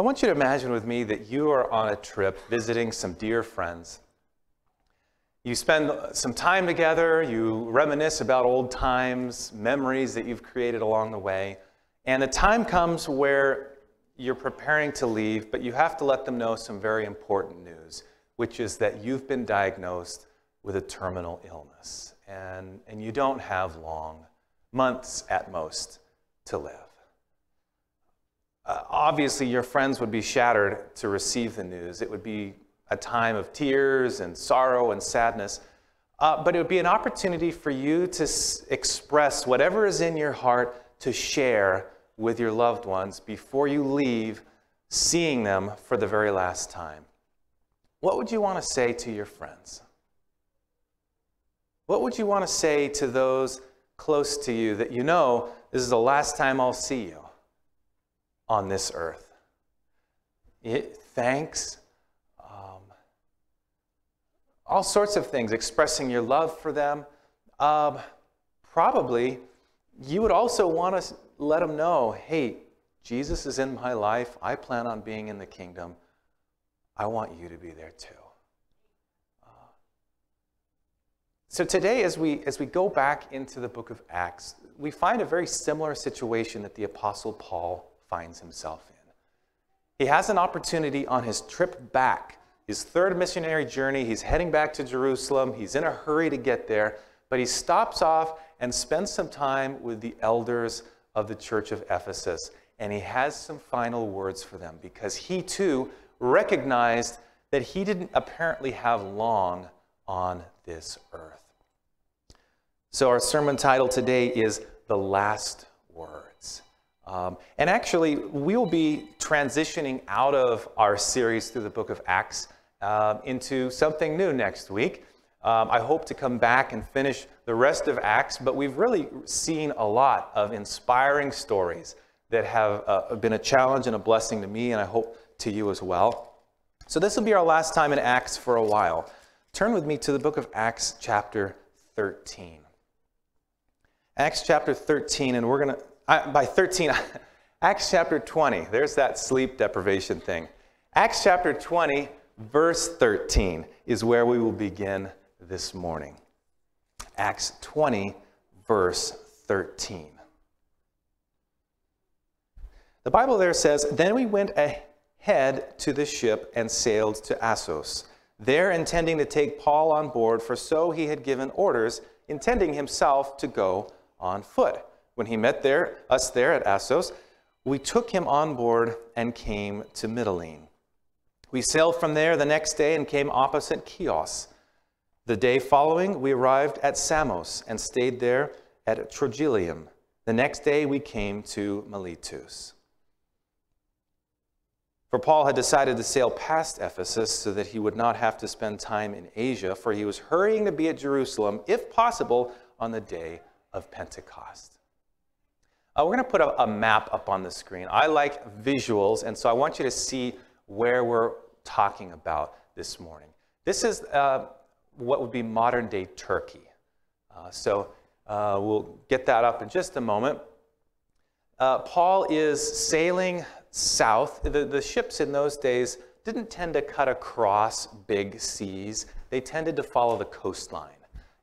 I want you to imagine with me that you are on a trip visiting some dear friends. You spend some time together, you reminisce about old times, memories that you've created along the way, and the time comes where you're preparing to leave, but you have to let them know some very important news, which is that you've been diagnosed with a terminal illness, and, and you don't have long, months at most, to live. Uh, obviously, your friends would be shattered to receive the news. It would be a time of tears and sorrow and sadness. Uh, but it would be an opportunity for you to express whatever is in your heart to share with your loved ones before you leave, seeing them for the very last time. What would you want to say to your friends? What would you want to say to those close to you that you know this is the last time I'll see you on this earth? It, thanks all sorts of things, expressing your love for them. Um, probably you would also want to let them know hey, Jesus is in my life. I plan on being in the kingdom. I want you to be there too. Uh, so today, as we, as we go back into the book of Acts, we find a very similar situation that the Apostle Paul finds himself in. He has an opportunity on his trip back his third missionary journey. He's heading back to Jerusalem. He's in a hurry to get there, but he stops off and spends some time with the elders of the church of Ephesus. And he has some final words for them because he too recognized that he didn't apparently have long on this earth. So, our sermon title today is The Last Words. Um, and actually, we'll be transitioning out of our series through the book of Acts uh, into something new next week. Um, I hope to come back and finish the rest of Acts, but we've really seen a lot of inspiring stories that have uh, been a challenge and a blessing to me, and I hope to you as well. So, this will be our last time in Acts for a while. Turn with me to the book of Acts, chapter 13. Acts chapter 13, and we're going to, by 13, Acts chapter 20, there's that sleep deprivation thing. Acts chapter 20, verse 13 is where we will begin this morning. Acts 20, verse 13. The Bible there says, Then we went ahead to the ship and sailed to Assos, there intending to take Paul on board, for so he had given orders, intending himself to go on foot. When he met there, us there at Assos, we took him on board and came to Mytilene. We sailed from there the next day and came opposite Chios. The day following, we arrived at Samos and stayed there at Trogyllium. The next day, we came to Miletus. For Paul had decided to sail past Ephesus so that he would not have to spend time in Asia, for he was hurrying to be at Jerusalem, if possible, on the day of Pentecost. Uh, we're going to put a, a map up on the screen. I like visuals, and so I want you to see where we're talking about this morning. This is uh, what would be modern day Turkey. Uh, so uh, we'll get that up in just a moment. Uh, Paul is sailing south. The, the ships in those days didn't tend to cut across big seas, they tended to follow the coastline.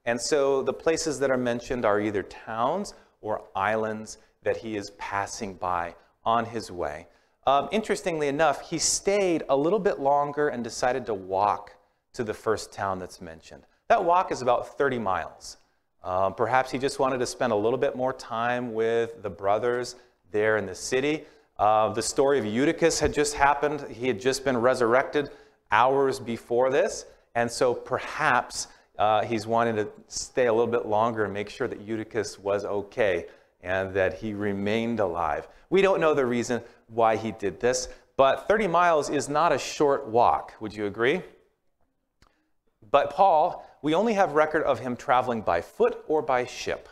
And so the places that are mentioned are either towns or islands that he is passing by on his way. Um, interestingly enough, he stayed a little bit longer and decided to walk to the first town that's mentioned. That walk is about 30 miles. Um, perhaps he just wanted to spend a little bit more time with the brothers there in the city. Uh, the story of Eutychus had just happened. He had just been resurrected hours before this. And so perhaps uh, he's wanting to stay a little bit longer and make sure that Eutychus was okay and that he remained alive. We don't know the reason why he did this, but 30 miles is not a short walk. Would you agree? But Paul, we only have record of him traveling by foot or by ship.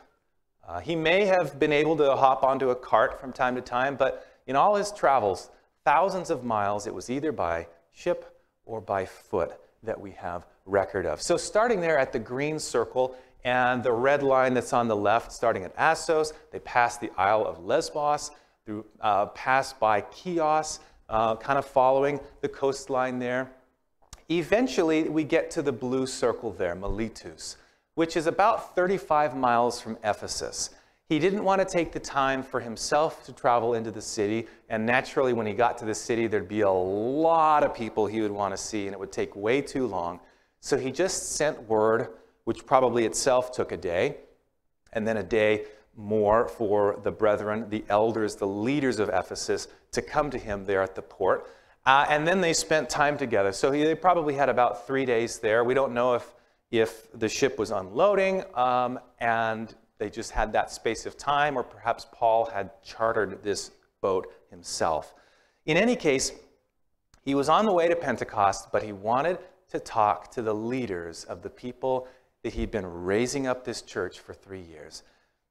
Uh, he may have been able to hop onto a cart from time to time, but in all his travels, thousands of miles, it was either by ship or by foot that we have record of. So starting there at the green circle and the red line that's on the left, starting at Assos, they pass the Isle of Lesbos, through, uh, pass by Chios, uh, kind of following the coastline there. Eventually, we get to the blue circle there, Miletus, which is about 35 miles from Ephesus. He didn't want to take the time for himself to travel into the city, and naturally, when he got to the city, there'd be a lot of people he would want to see, and it would take way too long. So he just sent word, which probably itself took a day, and then a day more for the brethren, the elders, the leaders of Ephesus to come to him there at the port. Uh, and then they spent time together. So he, they probably had about three days there. We don't know if, if the ship was unloading um, and they just had that space of time, or perhaps Paul had chartered this boat himself. In any case, he was on the way to Pentecost, but he wanted to talk to the leaders of the people that he'd been raising up this church for three years.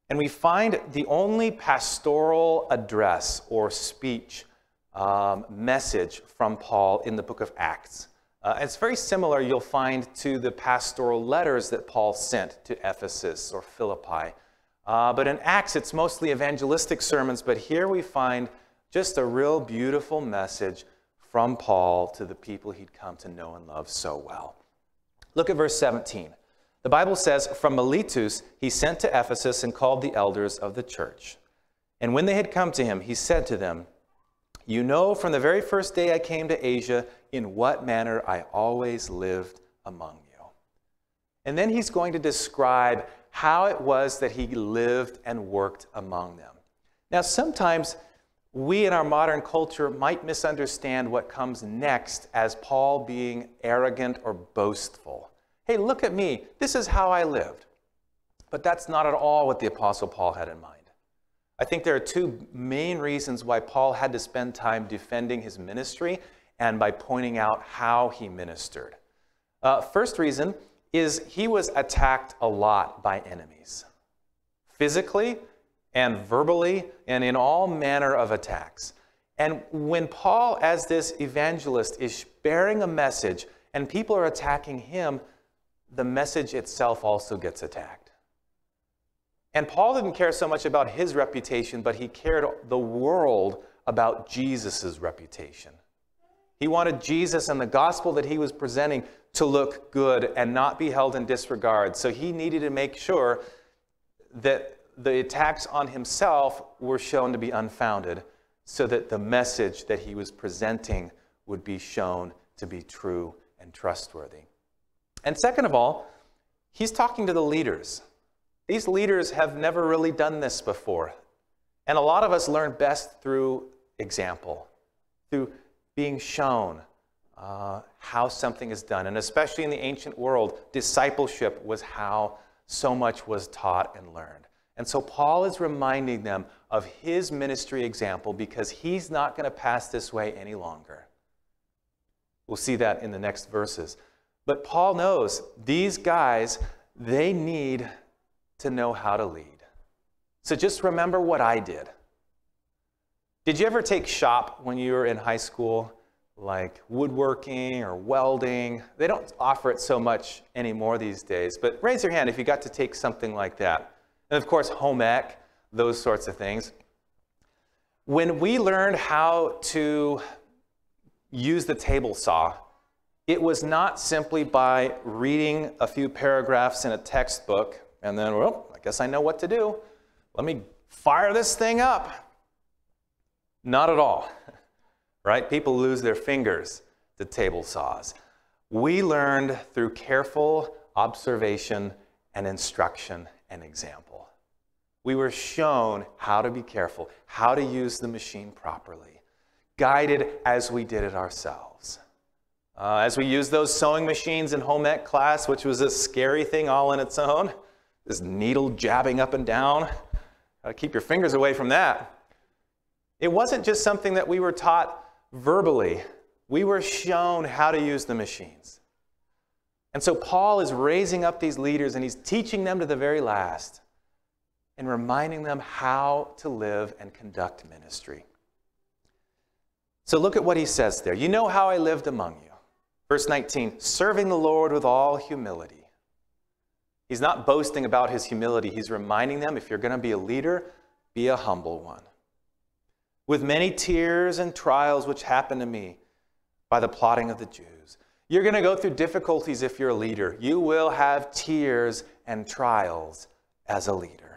And we find the only pastoral address or speech um, message from Paul in the book of Acts. Uh, it's very similar, you'll find, to the pastoral letters that Paul sent to Ephesus or Philippi. Uh, but in Acts, it's mostly evangelistic sermons, but here we find just a real beautiful message from Paul to the people he'd come to know and love so well. Look at verse 17. The Bible says, From Miletus he sent to Ephesus and called the elders of the church. And when they had come to him, he said to them, You know from the very first day I came to Asia in what manner I always lived among you. And then he's going to describe how it was that he lived and worked among them. Now, sometimes we in our modern culture might misunderstand what comes next as Paul being arrogant or boastful hey, look at me. This is how I lived. But that's not at all what the Apostle Paul had in mind. I think there are two main reasons why Paul had to spend time defending his ministry and by pointing out how he ministered. Uh, first reason is he was attacked a lot by enemies, physically and verbally, and in all manner of attacks. And when Paul, as this evangelist, is bearing a message and people are attacking him, the message itself also gets attacked. And Paul didn't care so much about his reputation, but he cared the world about Jesus' reputation. He wanted Jesus and the gospel that he was presenting to look good and not be held in disregard. So he needed to make sure that the attacks on himself were shown to be unfounded so that the message that he was presenting would be shown to be true and trustworthy. And second of all, he's talking to the leaders. These leaders have never really done this before. And a lot of us learn best through example, through being shown uh, how something is done. And especially in the ancient world, discipleship was how so much was taught and learned. And so Paul is reminding them of his ministry example because he's not going to pass this way any longer. We'll see that in the next verses. But Paul knows these guys, they need to know how to lead. So just remember what I did. Did you ever take shop when you were in high school, like woodworking or welding? They don't offer it so much anymore these days, but raise your hand if you got to take something like that. And of course, home ec, those sorts of things. When we learned how to use the table saw it was not simply by reading a few paragraphs in a textbook and then, well, I guess I know what to do. Let me fire this thing up. Not at all, right? People lose their fingers to table saws. We learned through careful observation and instruction and example. We were shown how to be careful, how to use the machine properly, guided as we did it ourselves. Uh, as we use those sewing machines in home ec class, which was a scary thing all in its own, this needle jabbing up and down, keep your fingers away from that. It wasn't just something that we were taught verbally. We were shown how to use the machines. And so Paul is raising up these leaders and he's teaching them to the very last and reminding them how to live and conduct ministry. So look at what he says there. You know how I lived among you. Verse 19, serving the Lord with all humility. He's not boasting about his humility. He's reminding them if you're going to be a leader, be a humble one. with many tears and trials which happened to me by the plotting of the Jews. You're going to go through difficulties if you're a leader. You will have tears and trials as a leader.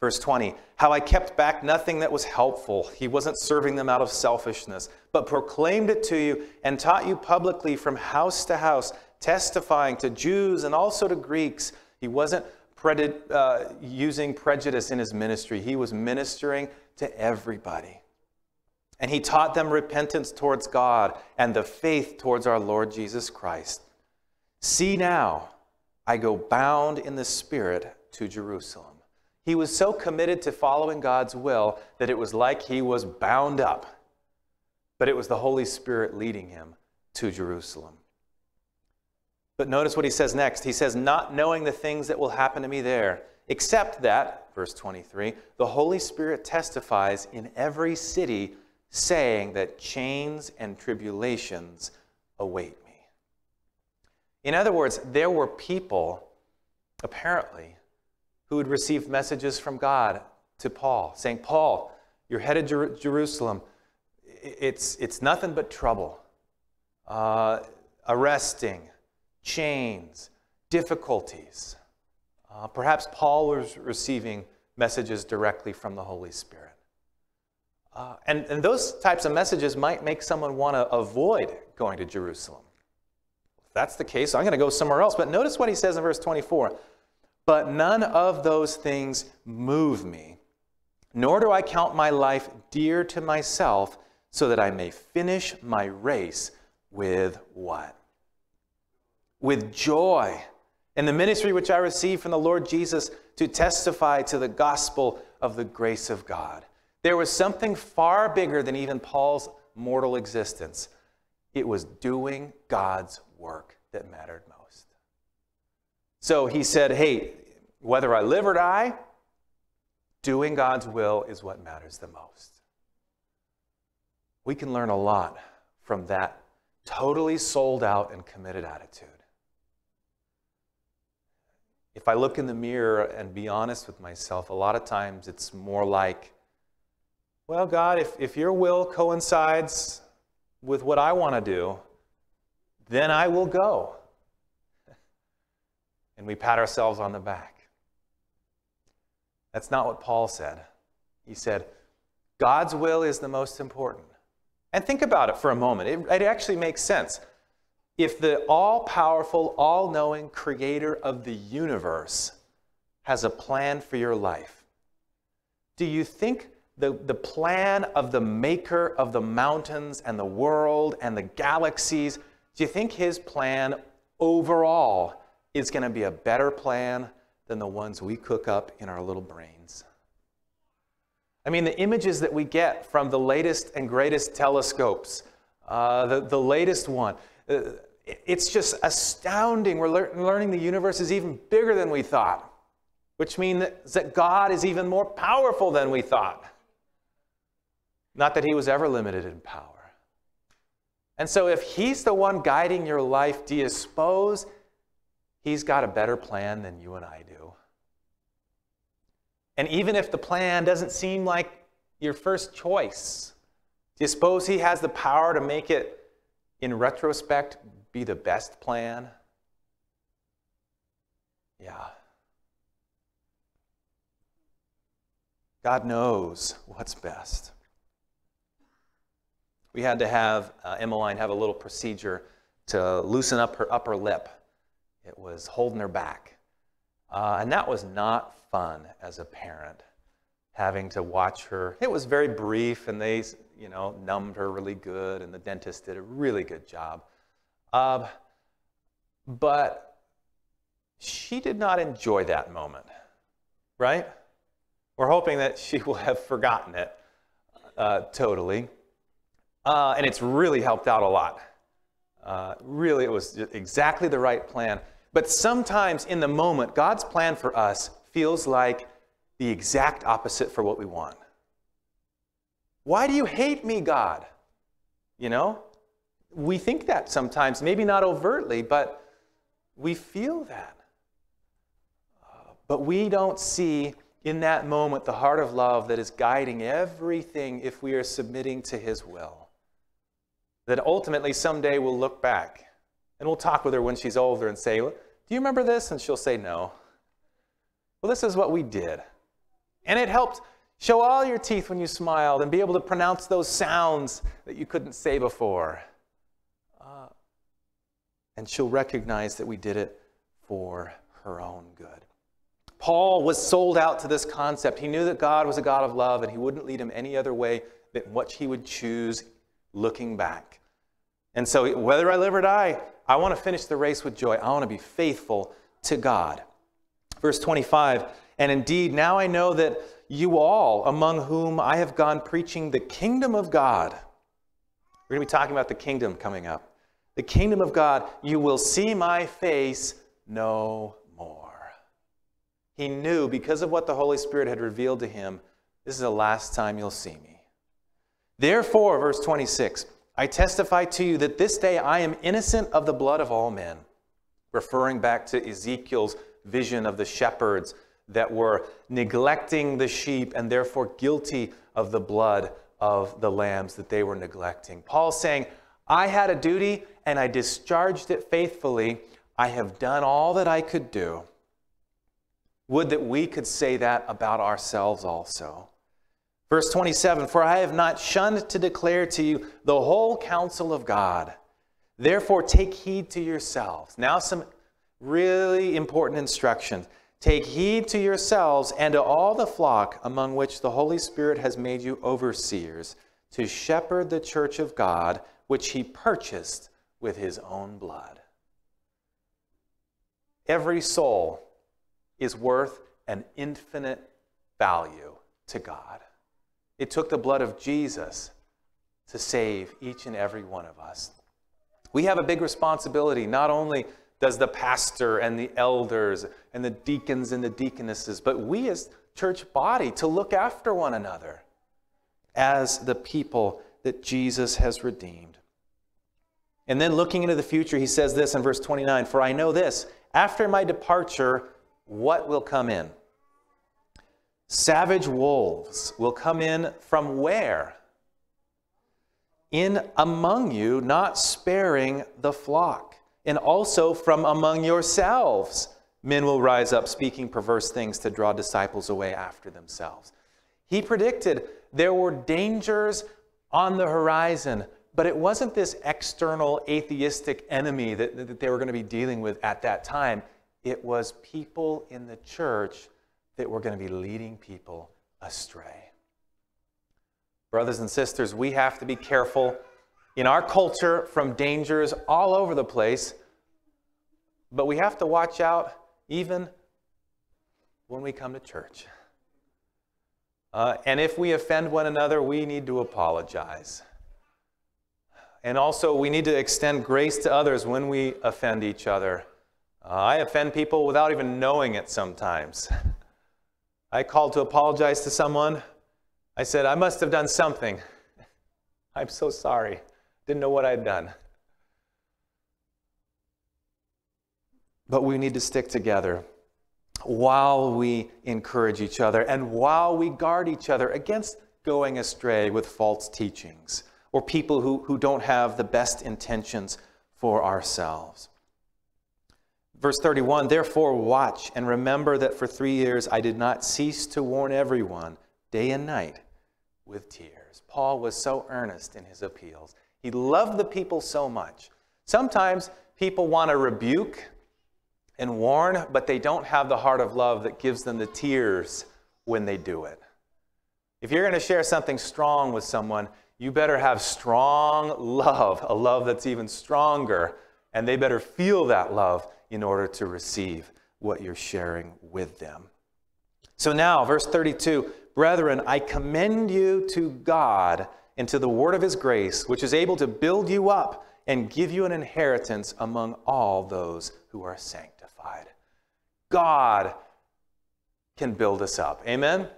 Verse 20, how I kept back nothing that was helpful. He wasn't serving them out of selfishness, but proclaimed it to you and taught you publicly from house to house, testifying to Jews and also to Greeks. He wasn't uh, using prejudice in his ministry, he was ministering to everybody. And he taught them repentance towards God and the faith towards our Lord Jesus Christ. See now, I go bound in the Spirit to Jerusalem. He was so committed to following God's will that it was like he was bound up. But it was the Holy Spirit leading him to Jerusalem. But notice what he says next. He says, Not knowing the things that will happen to me there, except that, verse 23, the Holy Spirit testifies in every city, saying that chains and tribulations await me. In other words, there were people, apparently, who had received messages from God to Paul, saying, Paul, you're headed to Jerusalem. It's, it's nothing but trouble. Uh, arresting, chains, difficulties. Uh, perhaps Paul was receiving messages directly from the Holy Spirit. Uh, and, and those types of messages might make someone want to avoid going to Jerusalem. If that's the case, I'm going to go somewhere else. But notice what he says in verse 24 But none of those things move me, nor do I count my life dear to myself, so that I may finish my race with what? With joy and the ministry which I received from the Lord Jesus to testify to the gospel of the grace of God. There was something far bigger than even Paul's mortal existence. It was doing God's work that mattered most. So he said, Hey, whether I live or die, doing God's will is what matters the most. We can learn a lot from that totally sold out and committed attitude if I look in the mirror and be honest with myself, a lot of times it's more like, well, God, if, if your will coincides with what I want to do, then I will go. And we pat ourselves on the back. That's not what Paul said. He said, God's will is the most important. And think about it for a moment. It, it actually makes sense if the all powerful, all knowing creator of the universe has a plan for your life, do you think the, the plan of the maker of the mountains and the world and the galaxies, do you think his plan overall is going to be a better plan than the ones we cook up in our little brains? I mean, the images that we get from the latest and greatest telescopes, uh, the, the latest one, uh, it's just astounding. We're lear- learning the universe is even bigger than we thought, which means that, that God is even more powerful than we thought. Not that he was ever limited in power. And so, if he's the one guiding your life, do you suppose he's got a better plan than you and I do? And even if the plan doesn't seem like your first choice, do you suppose he has the power to make it, in retrospect, be the best plan? Yeah. God knows what's best. We had to have uh, Emmeline have a little procedure to loosen up her upper lip. It was holding her back. Uh, and that was not fun as a parent, having to watch her. It was very brief, and they, you know, numbed her really good, and the dentist did a really good job. Uh, but she did not enjoy that moment, right? We're hoping that she will have forgotten it uh, totally. Uh, and it's really helped out a lot. Uh, really, it was exactly the right plan. But sometimes in the moment, God's plan for us feels like the exact opposite for what we want. Why do you hate me, God? You know? we think that sometimes, maybe not overtly, but we feel that. But we don't see in that moment the heart of love that is guiding everything if we are submitting to His will. That ultimately someday we'll look back and we'll talk with her when she's older and say, Do you remember this? And she'll say, No. Well, this is what we did. And it helped show all your teeth when you smiled and be able to pronounce those sounds that you couldn't say before. Uh, and she'll recognize that we did it for her own good. Paul was sold out to this concept. He knew that God was a God of love and he wouldn't lead him any other way than what he would choose looking back. And so, whether I live or die, I want to finish the race with joy. I want to be faithful to God. Verse 25, and indeed, now I know that you all, among whom I have gone preaching the kingdom of God, we're going to be talking about the kingdom coming up. The kingdom of God, you will see my face no more. He knew because of what the Holy Spirit had revealed to him, this is the last time you'll see me. Therefore, verse 26, I testify to you that this day I am innocent of the blood of all men, referring back to Ezekiel's vision of the shepherds that were neglecting the sheep and therefore guilty of the blood of the lambs that they were neglecting. Paul saying, I had a duty and I discharged it faithfully. I have done all that I could do. Would that we could say that about ourselves also. Verse 27 For I have not shunned to declare to you the whole counsel of God. Therefore, take heed to yourselves. Now, some really important instructions. Take heed to yourselves and to all the flock among which the Holy Spirit has made you overseers, to shepherd the church of God, which he purchased with his own blood. Every soul is worth an infinite value to God. It took the blood of Jesus to save each and every one of us. We have a big responsibility not only does the pastor and the elders and the deacons and the deaconesses, but we as church body to look after one another as the people that Jesus has redeemed. And then looking into the future, he says this in verse 29 For I know this, after my departure, what will come in? Savage wolves will come in from where? In among you, not sparing the flock and also from among yourselves men will rise up speaking perverse things to draw disciples away after themselves. He predicted there were dangers on the horizon, but it wasn't this external atheistic enemy that, that they were going to be dealing with at that time. It was people in the church that we're going to be leading people astray. Brothers and sisters, we have to be careful in our culture from dangers all over the place, but we have to watch out even when we come to church. Uh, and if we offend one another, we need to apologize. And also, we need to extend grace to others when we offend each other. Uh, I offend people without even knowing it sometimes. I called to apologize to someone. I said, I must have done something. I'm so sorry. Didn't know what I'd done. But we need to stick together while we encourage each other and while we guard each other against going astray with false teachings or people who, who don't have the best intentions for ourselves. Verse 31 Therefore, watch and remember that for three years I did not cease to warn everyone, day and night, with tears. Paul was so earnest in his appeals. He loved the people so much. Sometimes people want to rebuke and warn, but they don't have the heart of love that gives them the tears when they do it. If you're going to share something strong with someone, you better have strong love, a love that's even stronger, and they better feel that love in order to receive what you're sharing with them. So now, verse 32 Brethren, I commend you to God and to the word of his grace, which is able to build you up and give you an inheritance among all those who are sanctified. God can build us up. Amen?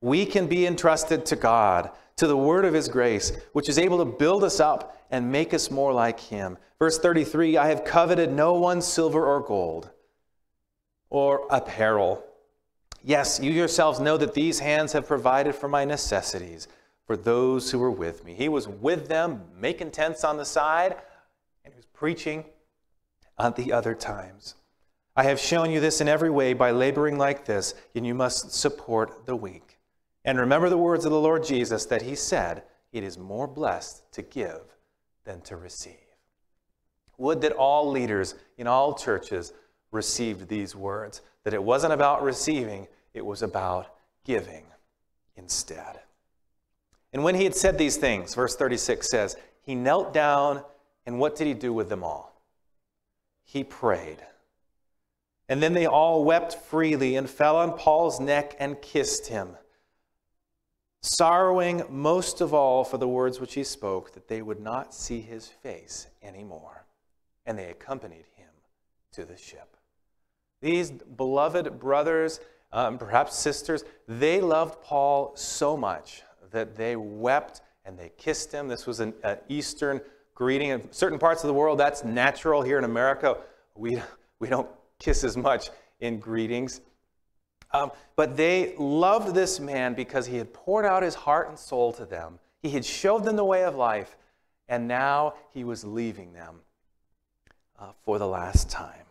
We can be entrusted to God, to the word of his grace, which is able to build us up and make us more like him. Verse 33 I have coveted no one's silver or gold or apparel. Yes, you yourselves know that these hands have provided for my necessities for those who were with me. He was with them, making tents on the side, and he was preaching at the other times. I have shown you this in every way by laboring like this, and you must support the weak. And remember the words of the Lord Jesus that he said, It is more blessed to give than to receive. Would that all leaders in all churches received these words, that it wasn't about receiving, it was about giving instead. And when he had said these things, verse 36 says, He knelt down, and what did he do with them all? He prayed. And then they all wept freely and fell on Paul's neck and kissed him, sorrowing most of all for the words which he spoke, that they would not see his face anymore. And they accompanied him to the ship. These beloved brothers, um, perhaps sisters, they loved Paul so much that they wept and they kissed him. This was an, an Eastern greeting. In certain parts of the world, that's natural. Here in America, we, we don't kiss as much in greetings. Um, but they loved this man because he had poured out his heart and soul to them. He had showed them the way of life, and now he was leaving them uh, for the last time.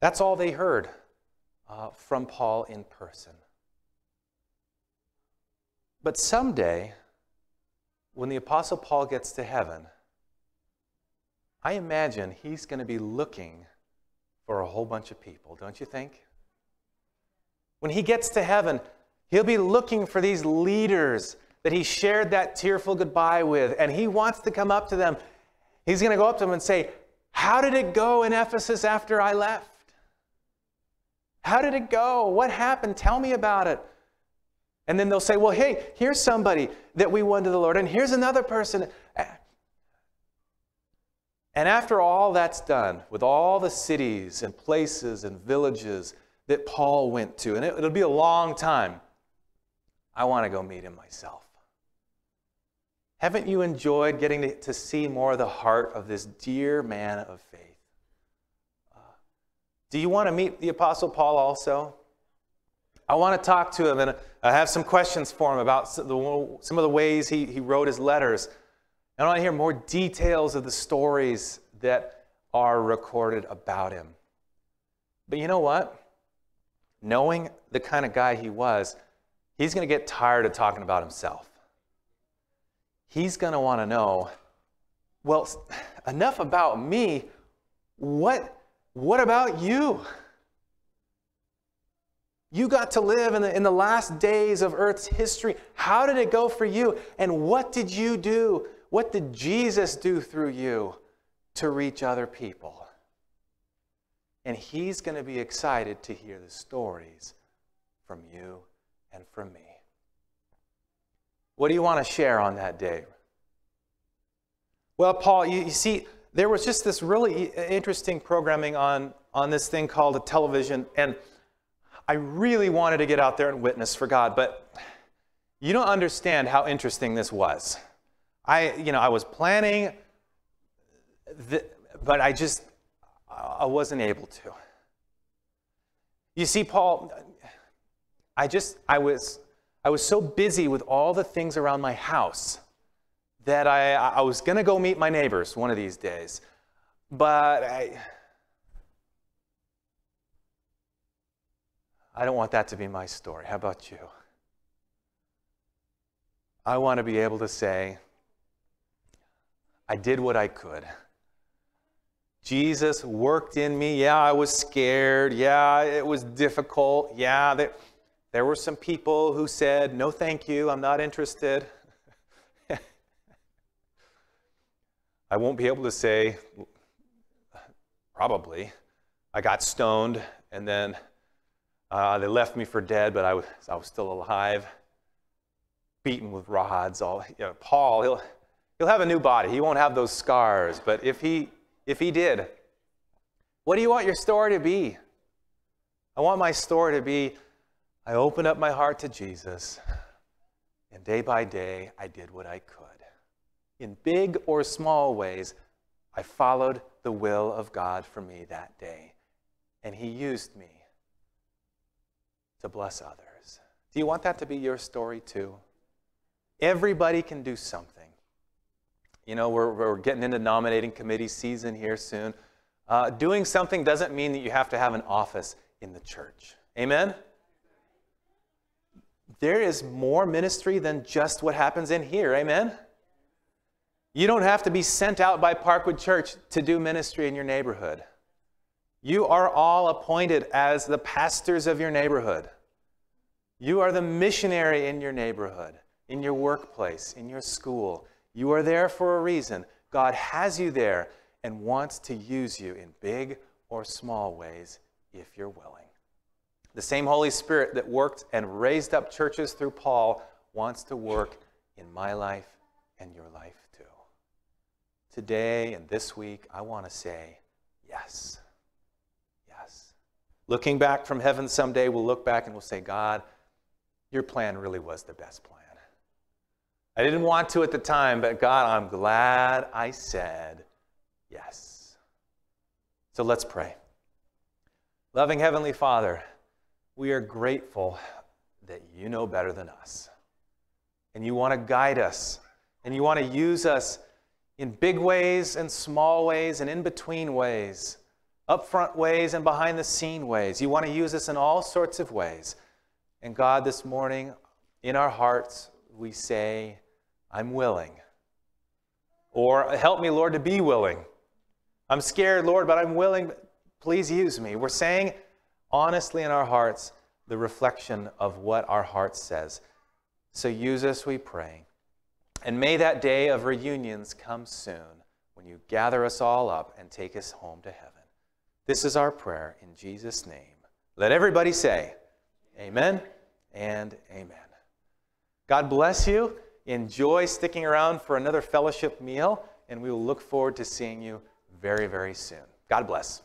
That's all they heard uh, from Paul in person. But someday, when the Apostle Paul gets to heaven, I imagine he's going to be looking for a whole bunch of people, don't you think? When he gets to heaven, he'll be looking for these leaders that he shared that tearful goodbye with, and he wants to come up to them. He's going to go up to them and say, How did it go in Ephesus after I left? How did it go? What happened? Tell me about it. And then they'll say, Well, hey, here's somebody that we won to the Lord, and here's another person. And after all that's done, with all the cities and places and villages that Paul went to, and it, will be a long time, I want to go meet him myself. Haven't you enjoyed getting to, to see more of the heart of this dear man of faith? Uh, do you want to meet the Apostle Paul also? I want to talk to him and I have some questions for him about some of the ways he, he wrote his letters. I want to hear more details of the stories that are recorded about him. But you know what? Knowing the kind of guy he was, he's going to get tired of talking about himself. He's going to want to know, well, enough about me. What, what about you? You got to live in the, in the last days of Earth's history. How did it go for you? And what did you do? What did Jesus do through you to reach other people? And he's going to be excited to hear the stories from you and from me. What do you want to share on that day? Well, Paul, you, you see, there was just this really interesting programming on, on this thing called a television. And I really wanted to get out there and witness for God, but you don't understand how interesting this was. I, you know, I was planning, the, but I just, I wasn't able to. You see, Paul, I just, I was, I was so busy with all the things around my house that I, I was going to go meet my neighbors one of these days. But I, I don't want that to be my story. How about you? I want to be able to say, I did what I could. Jesus worked in me. Yeah, I was scared. Yeah, it was difficult. Yeah, there, there were some people who said, No, thank you, I'm not interested. I won't be able to say, probably, I got stoned and then uh, they left me for dead, but I was, I was still alive, beaten with rods. All you know, Paul, he'll, he'll have a new body. He won't have those scars. But if he, if he did, what do you want your story to be? I want my story to be I opened up my heart to Jesus, and day by day, I did what I could. In big or small ways, I followed the will of God for me that day. and He used me to bless others. Do you want that to be your story too? Everybody can do something. You know, we're, we're getting into nominating committee season here soon. Uh, doing something doesn't mean that you have to have an office in the church. Amen? There is more ministry than just what happens in here. Amen? You don't have to be sent out by Parkwood Church to do ministry in your neighborhood. You are all appointed as the pastors of your neighborhood. You are the missionary in your neighborhood, in your workplace, in your school. You are there for a reason. God has you there and wants to use you in big or small ways if you're willing. The same Holy Spirit that worked and raised up churches through Paul wants to work in my life and your life too. Today and this week, I want to say yes. Yes. Looking back from heaven someday, we'll look back and we'll say, God, your plan really was the best plan. I didn't want to at the time, but God, I'm glad I said yes. So let's pray. Loving Heavenly Father, we are grateful that you know better than us. And you want to guide us, and you want to use us in big ways and small ways and in between ways, upfront ways and behind the scene ways. You want to use us in all sorts of ways. And God, this morning, in our hearts, we say, I'm willing. Or help me, Lord, to be willing. I'm scared, Lord, but I'm willing. Please use me. We're saying honestly in our hearts the reflection of what our heart says. So use us, we pray. And may that day of reunions come soon when you gather us all up and take us home to heaven. This is our prayer in Jesus' name. Let everybody say, Amen and Amen. God bless you. Enjoy sticking around for another fellowship meal, and we will look forward to seeing you very, very soon. God bless.